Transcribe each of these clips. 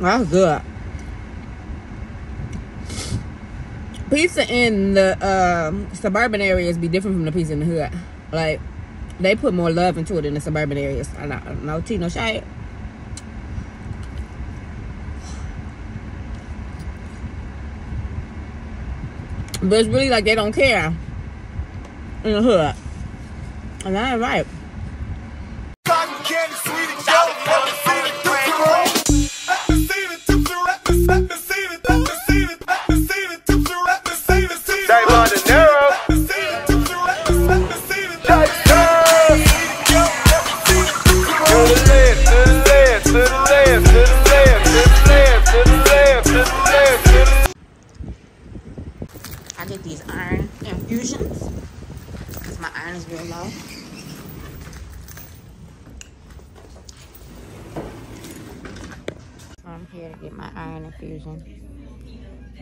That's good. Pizza in the um, suburban areas be different from the pizza in the hood. Like they put more love into it in the suburban areas. I know, no tea, no shade. But it's really like they don't care in the hood. And that ain't right. Here to get my iron infusion.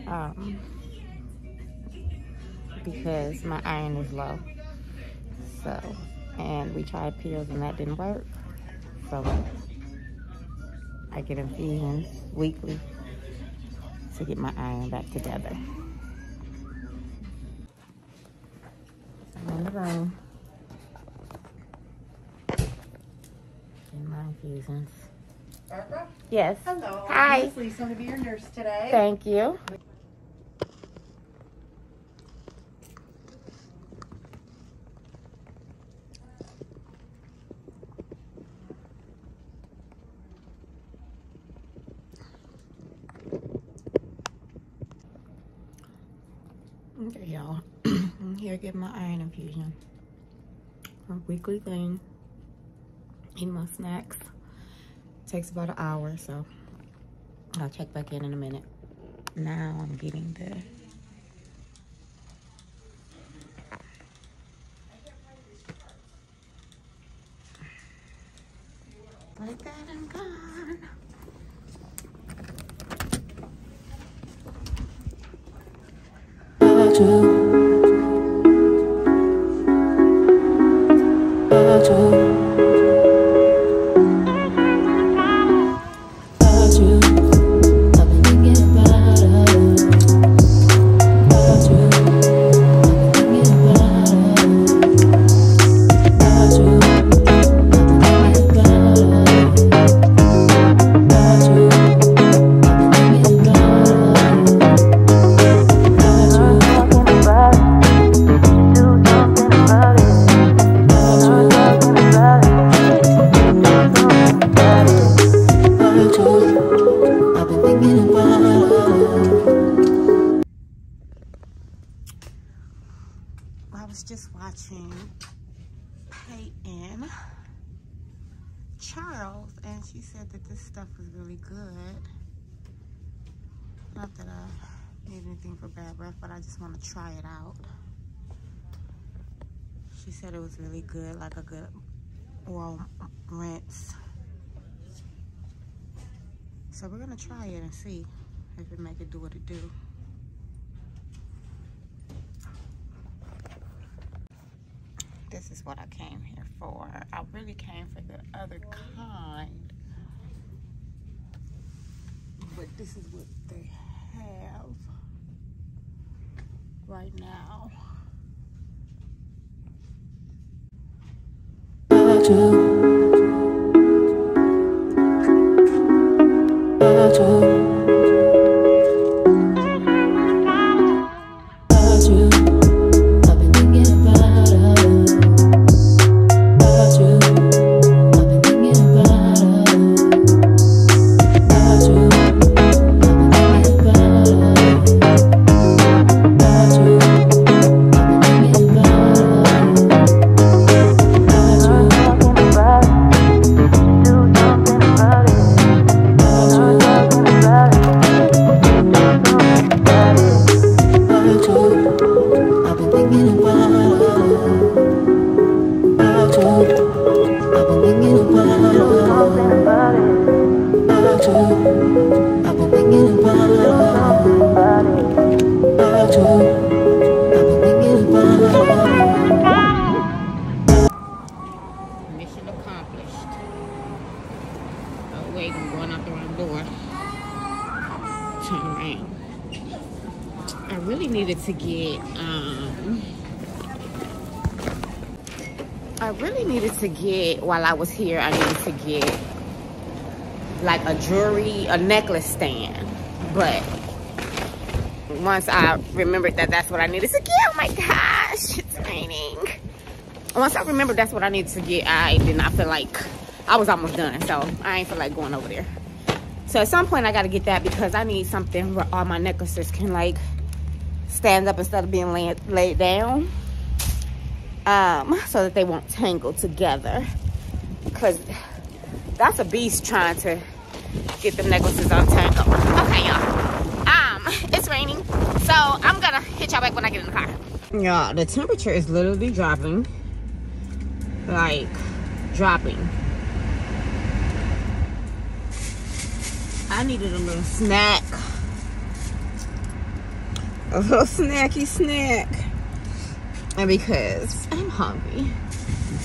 Um, because my iron is low. So, and we tried pills and that didn't work. So I get infusions weekly to get my iron back together. I'm in the. In my infusions. Barbara? Yes. Hello. Hi. I'm Lisa. I'm going to be your nurse today. Thank you. Okay, y'all. I'm here getting my iron infusion. A weekly thing. Eat my snacks. Takes about an hour, so I'll check back in in a minute. Now I'm getting the said that this stuff was really good. Not that I need anything for bad breath, but I just want to try it out. She said it was really good, like a good oral rinse. So we're gonna try it and see if it make it do what it do. this is what I came here for. I really came for the other kind. But this is what they have right now. Needed to get um I really needed to get while I was here I needed to get like a jewelry a necklace stand. But once I remembered that that's what I needed to get oh my gosh it's raining. Once I remembered that's what I needed to get I did not feel like I was almost done so I ain't feel like going over there. So at some point I got to get that because I need something where all my necklaces can like stand up instead of being laid, laid down. Um, so that they won't tangle together. Because that's a beast trying to get the necklaces untangled. Okay, y'all. Um, it's raining. So I'm gonna hit y'all back when I get in the car. Yeah, the temperature is literally dropping. Like, dropping. I needed a little snack. A little snacky snack. And because I'm hungry.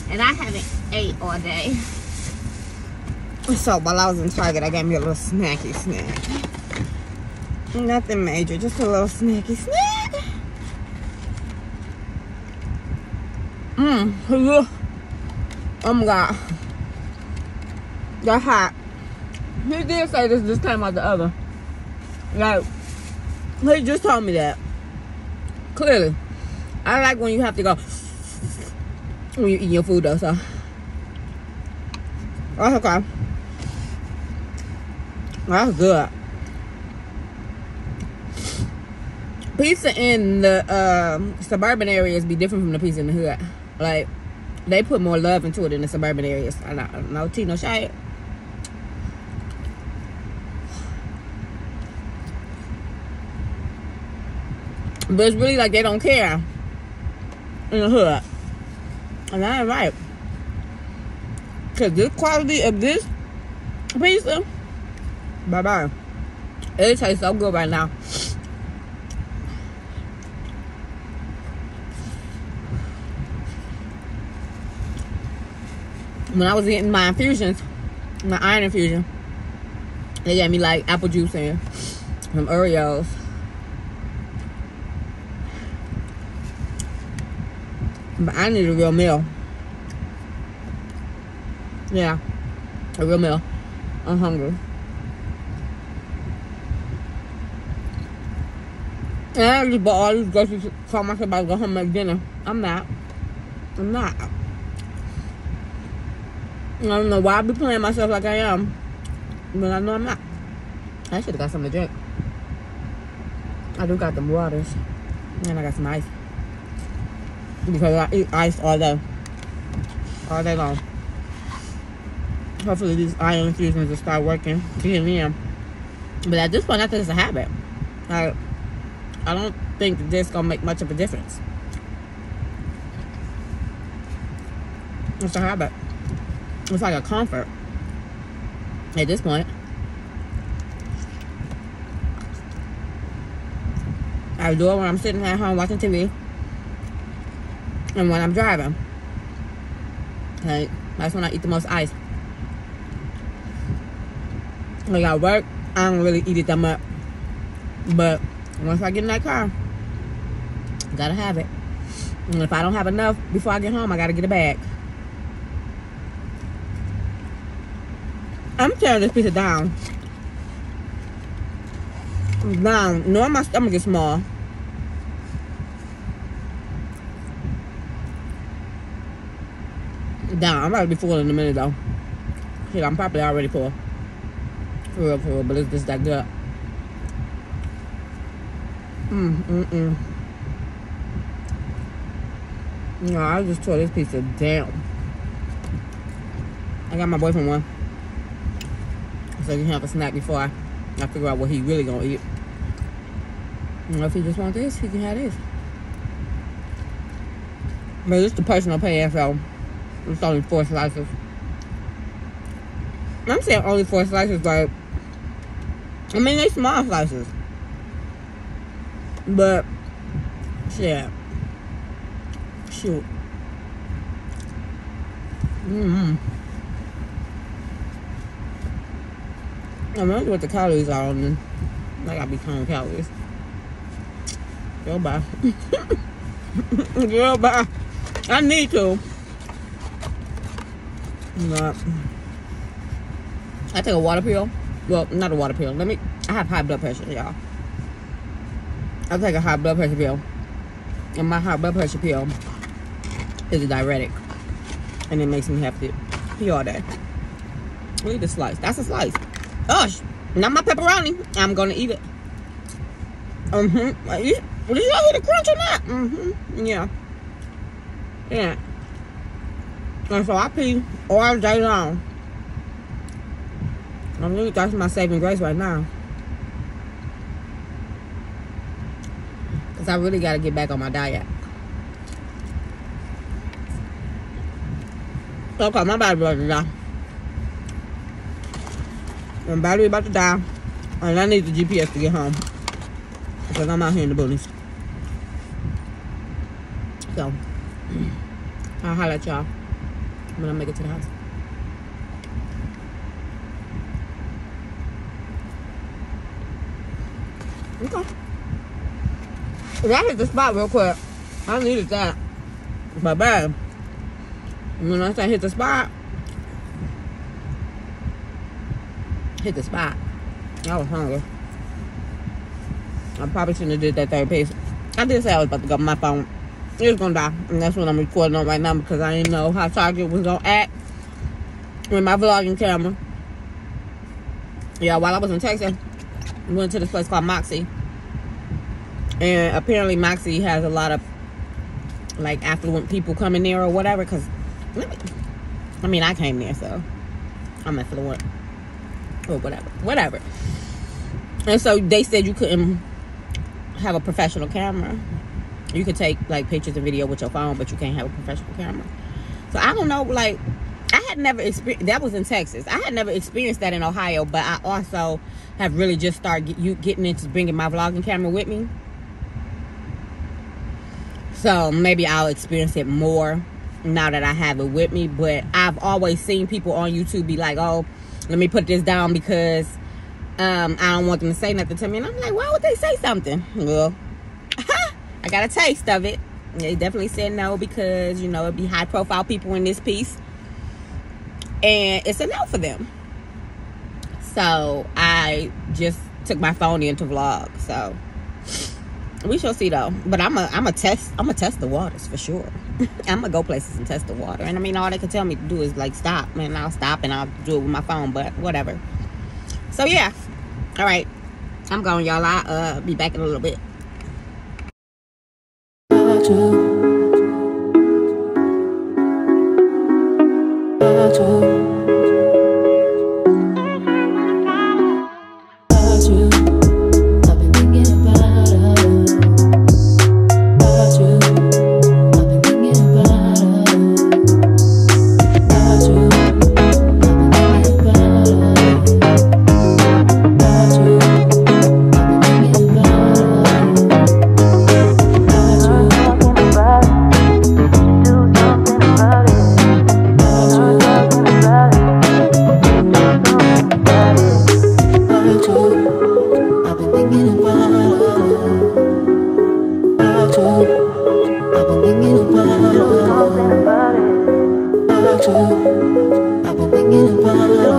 And I haven't ate all day. So while I was in Target, I got me a little snacky snack. Nothing major, just a little snacky snack. Mmm. Oh my god. That's hot. He did say this this time out the other. Like, he just told me that. Clearly. I like when you have to go when you eat your food though, so. That's okay. That's good. Pizza in the um, suburban areas be different from the pizza in the hood. Like, they put more love into it in the suburban areas. I know, no tea, no shade. But it's really like they don't care in the hood. And I ain't right. Cause this quality of this pizza, bye bye. It tastes so good right now. When I was getting my infusions, my iron infusion, they gave me like apple juice and some Oreos. But I need a real meal. Yeah, a real meal. I'm hungry. And I just bought all these groceries for myself about to go home and make dinner. I'm not. I'm not. I don't know why I be playing myself like I am. But I know I'm not. I should have got something to drink. I do got them waters. And I got some ice. Because I eat ice all day. All day long. Hopefully these iron infusions will start working. In. But at this point, I think it's a habit. Like, I don't think this gonna make much of a difference. It's a habit. It's like a comfort at this point. I do it when I'm sitting at home watching TV and when I'm driving. Okay, that's when I eat the most ice. Like at work, I don't really eat it that much. But once I get in that car, gotta have it. And if I don't have enough before I get home, I gotta get a bag. I'm tearing this pizza down. Down. No, my stomach is small. Down. I'm about to be full in a minute though. Shit, I'm probably already full. For real, for real, but it's just that good. Mm, mm, mm. No, I just tore this pizza down. I got my boyfriend one. So he can have a snack before I, I figure out what he really gonna eat. You know, if he just wants this, he can have this. But it's the personal pan, so it's only four slices. I'm saying only four slices, but I mean they're small slices. But yeah. Shoot. Mm-hmm. I wonder what the calories are on them. I gotta be counting calories. Girl, bye. Girl, bye. I need to. But I take a water pill. Well, not a water pill. Let me. I have high blood pressure, y'all. I take a high blood pressure pill, and my high blood pressure pill is a diuretic, and it makes me have to pee all day. Look the slice. That's a slice. Gosh, not my pepperoni. I'm gonna eat it. Mm-hmm. Did y'all hear the crunch on that? Mm-hmm. Yeah. Yeah. And so I pee all day long. I think that's my saving grace right now. Because I really got to get back on my diet. Okay, my battery about to die. My battery about to die. And I need the GPS to get home. Because I'm out here in the boonies. So, I'll holler at y'all when I make it to the house. Okay. That hit the spot real quick. I needed that. But bad. When I say hit the spot, hit the spot. I was hungry. I probably shouldn't have did that third piece. I did say I was about to go my phone. It was gonna die. And that's what I'm recording on right now because I didn't know how Target was gonna act with my vlogging camera. Yeah, while I was in Texas, we went to this place called Moxie. And apparently Moxie has a lot of like affluent people coming there or whatever. Cause I mean I came there so I'm affluent. Or whatever. Whatever. And so they said you couldn't have a professional camera. You could take like pictures and video with your phone, but you can't have a professional camera. So I don't know, like I had never experienced that was in Texas. I had never experienced that in Ohio, but I also have really just started get, you getting into bringing my vlogging camera with me. So maybe I'll experience it more now that I have it with me. But I've always seen people on YouTube be like, "Oh, let me put this down because um, I don't want them to say nothing to me." And I'm like, "Why would they say something?" Well, I got a taste of it. They definitely said no because you know it'd be high profile people in this piece, and it's a no for them. So I just took my phone in to vlog. So we shall see though. But I'm a I'm a test I'm a test the waters for sure. I'm gonna go places and test the water. And I mean all they can tell me to do is like stop, and I'll stop and I'll do it with my phone. But whatever. So yeah. All right. I'm going, y'all. I'll uh, be back in a little bit. About you. About you. I've been thinking about about